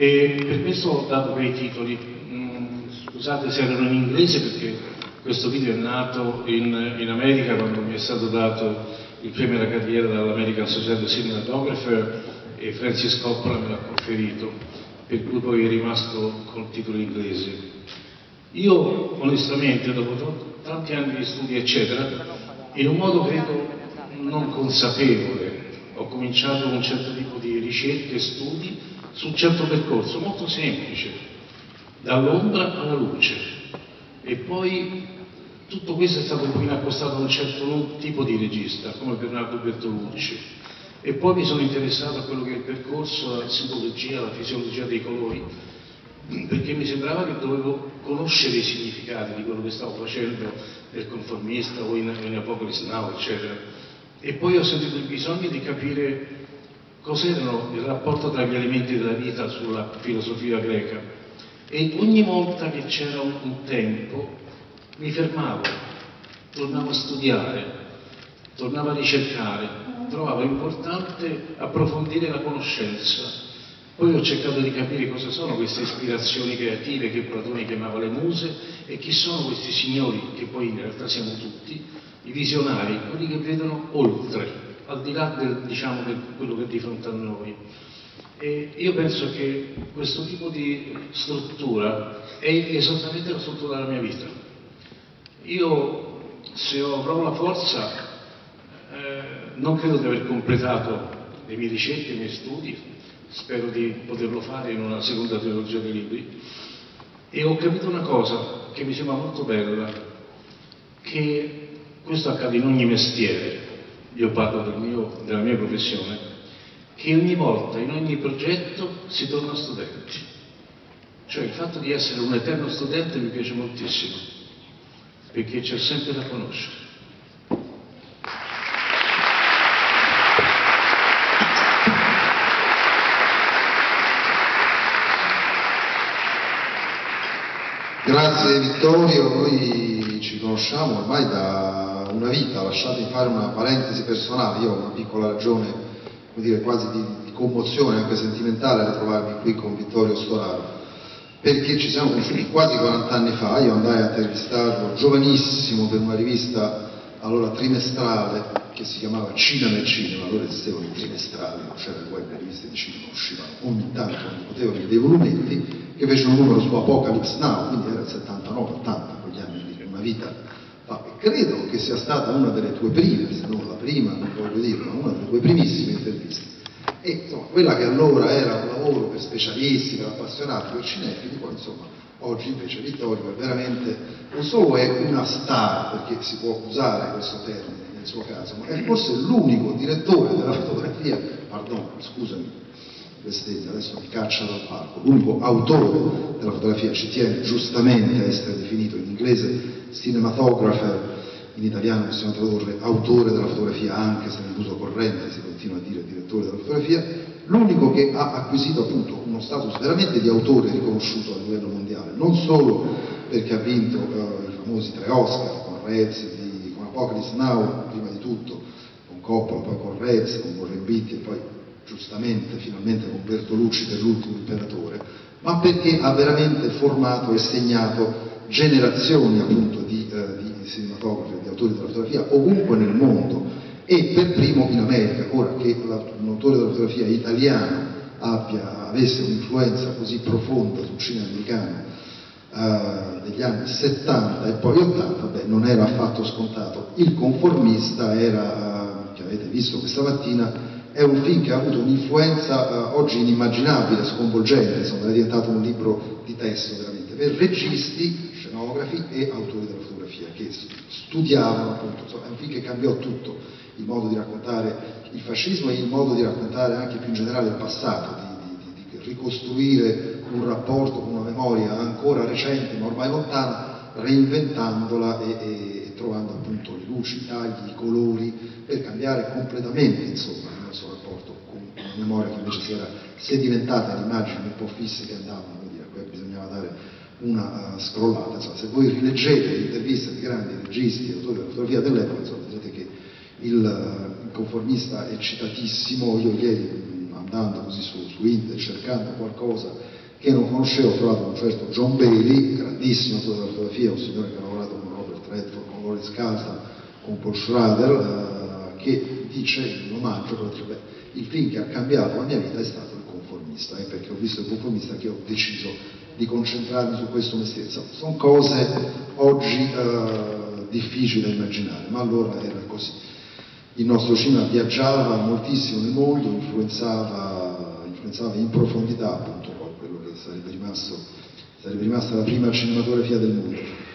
E per questo ho dato quei titoli. Mm, scusate se erano in inglese perché questo video è nato in, in America quando mi è stato dato il premio alla carriera dall'American Society of Cinematographer e Francis Coppola me l'ha conferito, per cui poi è rimasto col titolo inglese. Io onestamente, dopo tanti anni di studi eccetera, in un modo credo non consapevole, ho cominciato un certo tipo di ricerche e studi su un certo percorso molto semplice, dall'ombra alla luce. E poi tutto questo è stato poi accostato a un certo tipo di regista, come Bernardo Bertolucci. E poi mi sono interessato a quello che è il percorso, la simbologia, la fisiologia dei colori, perché mi sembrava che dovevo conoscere i significati di quello che stavo facendo nel conformista o in, in Apocalypse Now, eccetera. E poi ho sentito il bisogno di capire cos'erano il rapporto tra gli elementi della vita sulla filosofia greca. E ogni volta che c'era un, tempo mi fermavo, tornavo a studiare, tornavo a ricercare, trovavo importante approfondire la conoscenza. Poi ho cercato di capire cosa sono queste ispirazioni creative che Platone chiamava le muse e chi sono questi signori, che poi in realtà siamo tutti, i visionari, quelli che vedono oltre, al di là del, diciamo, di quello che è di fronte a noi. E io penso che questo tipo di struttura è esattamente la struttura della mia vita. Io, se avrò la forza, eh, non credo di aver completato le mie ricerche, i miei studi, spero di poterlo fare in una seconda trilogia dei libri, e ho capito una cosa che mi sembra molto bella, che questo accade in ogni mestiere, io parlo del mio, della mia professione, che ogni volta, in ogni progetto, si torna studenti. Cioè il fatto di essere un eterno studente mi piace moltissimo, perché c'è sempre da conoscere. Grazie Vittorio, noi ci conosciamo ormai da una vita, lasciatemi fare una parentesi personale, io ho una piccola ragione, come dire, quasi di, di commozione, anche sentimentale, a ritrovarmi qui con Vittorio Storaro, perché ci siamo conosciuti quasi 40 anni fa, io andai a intervistarlo giovanissimo per una rivista allora trimestrale che si chiamava Cina nel cinema, allora esistevano i trimestrali, non c'era il web, le riviste di cinema uscivano ogni tanto, quando potevano, dei volumetti che fece un numero su Apocalypse Now, quindi era il 79-80, quegli anni di una vita E credo che sia stata una delle tue prime, se non la prima, non voglio dirlo, una delle tue primissime interviste. E insomma, quella che allora era un lavoro per specialisti, per appassionati, per cinefili, poi insomma, oggi invece Vittorio è veramente, non solo è una star, perché si può usare questo termine nel suo caso, ma è forse l'unico direttore della fotografia, pardon, scusami, bestemmia, adesso mi caccia dal palco, l'unico autore della fotografia ci tiene giustamente a essere definito in inglese cinematographer, in italiano possiamo tradurre autore della fotografia anche se nell'uso corrente si continua a dire direttore della fotografia, l'unico che ha acquisito appunto uno status veramente di autore riconosciuto a livello mondiale, non solo perché ha vinto uh, i famosi tre Oscar con Rez, di, con Apocalypse Now prima di tutto, con Coppola, poi con Rez, con Warren Beatty e poi giustamente finalmente con Bertolucci per l'ultimo imperatore, ma perché ha veramente formato e segnato generazioni appunto di, eh, di cinematografi, di autori della fotografia ovunque nel mondo e per primo in America. Ora che un autore della fotografia italiano abbia, avesse un'influenza così profonda sul cinema americano eh, degli anni 70 e poi 80, beh, non era affatto scontato. Il conformista era, eh, che avete visto questa mattina, è un film che ha avuto un'influenza eh, oggi inimmaginabile, sconvolgente, insomma, è diventato un libro di testo veramente, per registi, scenografi e autori della fotografia che studiavano appunto, insomma, è un film che cambiò tutto, il modo di raccontare il fascismo e il modo di raccontare anche più in generale il passato, di, di, di ricostruire un rapporto con una memoria ancora recente ma ormai lontana, reinventandola e, e, e trovando appunto le luci, i tagli, i colori per cambiare completamente insomma il suo rapporto con una memoria che invece si era sedimentata in immagini un po' fisse che andavano, a cui bisognava dare una uh, scrollata. Insomma, se voi rileggete le interviste di grandi registi e autori della fotografia dell'epoca, insomma, vedrete che il, uh, conformista è citatissimo. Io ieri, a andando così su, su internet, cercando qualcosa che non conoscevo, ho trovato un certo John Bailey, grandissimo autore della fotografia, un signore che ha lavorato con Robert Redford, con Loris Casa, con Paul Schrader, eh, che dice in omaggio, beh, il film che ha cambiato la mia vita è stato il conformista, eh, perché ho visto il conformista che ho deciso di concentrarmi su questo mestiere. Sono cose oggi eh, difficili da immaginare, ma allora era così. Il nostro cinema viaggiava moltissimo nel mondo, influenzava, influenzava in profondità appunto quello che sarebbe, rimasto, sarebbe rimasta la prima cinematografia del mondo.